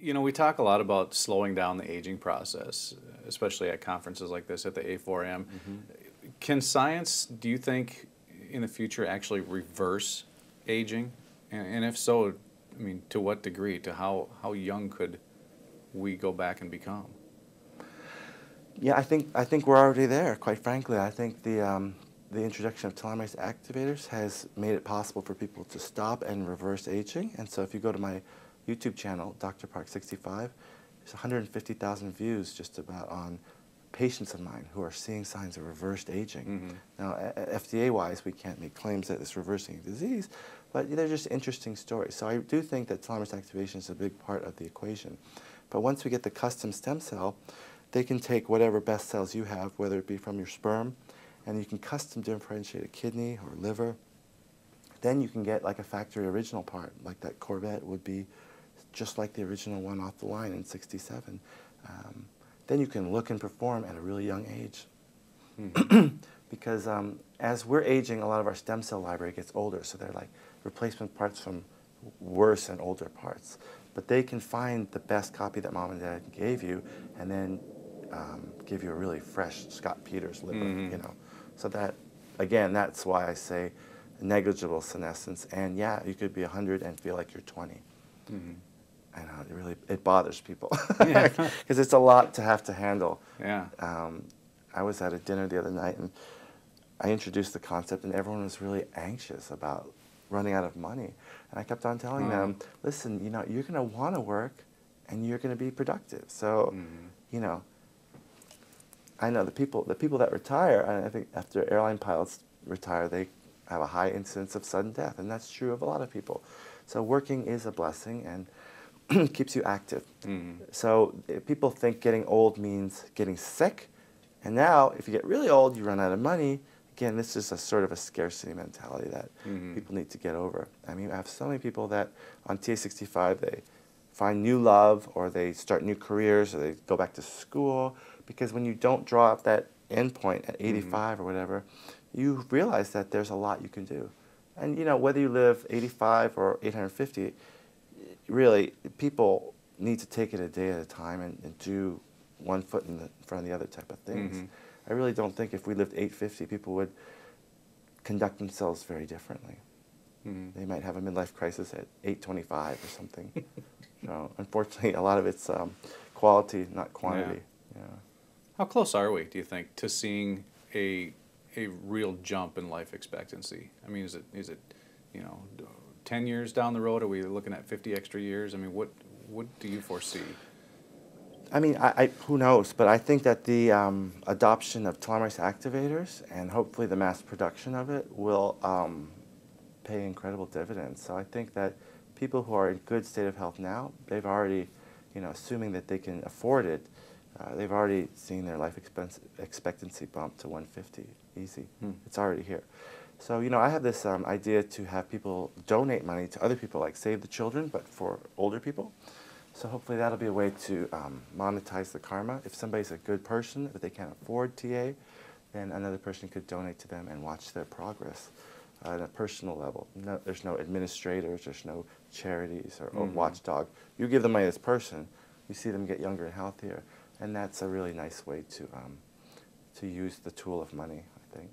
you know, we talk a lot about slowing down the aging process, especially at conferences like this at the A4M. Mm-hmm. Can science, do you think, in the future actually reverse aging? And, and if so, I mean, to what degree? To how, how young could we go back and become? Yeah, I think I think we're already there. Quite frankly, I think the um, the introduction of telomerase activators has made it possible for people to stop and reverse aging. And so, if you go to my YouTube channel, Dr. Park 65, there's 150,000 views just about on patients of mine who are seeing signs of reversed aging. Mm -hmm. Now, FDA-wise, we can't make claims that it's reversing disease, but they're just interesting stories. So I do think that telomerase activation is a big part of the equation. But once we get the custom stem cell, they can take whatever best cells you have, whether it be from your sperm, and you can custom differentiate a kidney or liver. Then you can get like a factory original part, like that Corvette would be just like the original one off the line in 67. Um, then you can look and perform at a really young age. Mm. because um, as we're aging, a lot of our stem cell library gets older, so they're like replacement parts from worse and older parts. But they can find the best copy that mom and dad gave you and then um, give you a really fresh Scott Peters liver, mm -hmm. you know. So that, again, that's why I say negligible senescence. And yeah, you could be 100 and feel like you're 20. Mm -hmm. I know, it really, it bothers people. Because it's a lot to have to handle. Yeah. Um, I was at a dinner the other night and I introduced the concept and everyone was really anxious about running out of money. And I kept on telling mm. them, listen, you know, you're going to want to work and you're going to be productive. So, mm. you know, I know the people the people that retire, I think after airline pilots retire, they have a high incidence of sudden death, and that's true of a lot of people. So working is a blessing and keeps you active. Mm-hmm. So eh, people think getting old means getting sick, and now if you get really old, you run out of money. Again, this is a sort of a scarcity mentality that mm-hmm. people need to get over. I mean, I have so many people that on TA65 they find new love, or they start new careers, or they go back to school because when you don't draw up that endpoint at 85 mm-hmm. or whatever, you realize that there's a lot you can do. And you know, whether you live 85 or 850, really, people need to take it a day at a time and, and do one foot in, the, in, front of the other type of things. Mm-hmm. I really don't think if we lived 850, people would conduct themselves very differently. Mm-hmm. They might have a midlife crisis at 825 or something. so unfortunately, a lot of it's um, quality, not quantity. Yeah. yeah. How close are we, do you think, to seeing a a real jump in life expectancy? I mean, is it is it you know, ten years down the road? Are we looking at fifty extra years? I mean, what what do you foresee? I mean, I, I, who knows? But I think that the um, adoption of telomerase activators and hopefully the mass production of it will um, pay incredible dividends. So I think that people who are in good state of health now, they've already, you know, assuming that they can afford it, uh, they've already seen their life expectancy bump to 150, easy. Hmm. It's already here. So, you know, I have this um, idea to have people donate money to other people, like Save the Children, but for older people. So hopefully that'll be a way to um, monetize the karma. If somebody's a good person, but they can't afford TA, then another person could donate to them and watch their progress uh, at a personal level. No, there's no administrators, there's no charities or, or mm -hmm. watchdog. You give the money to this person, you see them get younger and healthier. And that's a really nice way to, um, to use the tool of money, I think.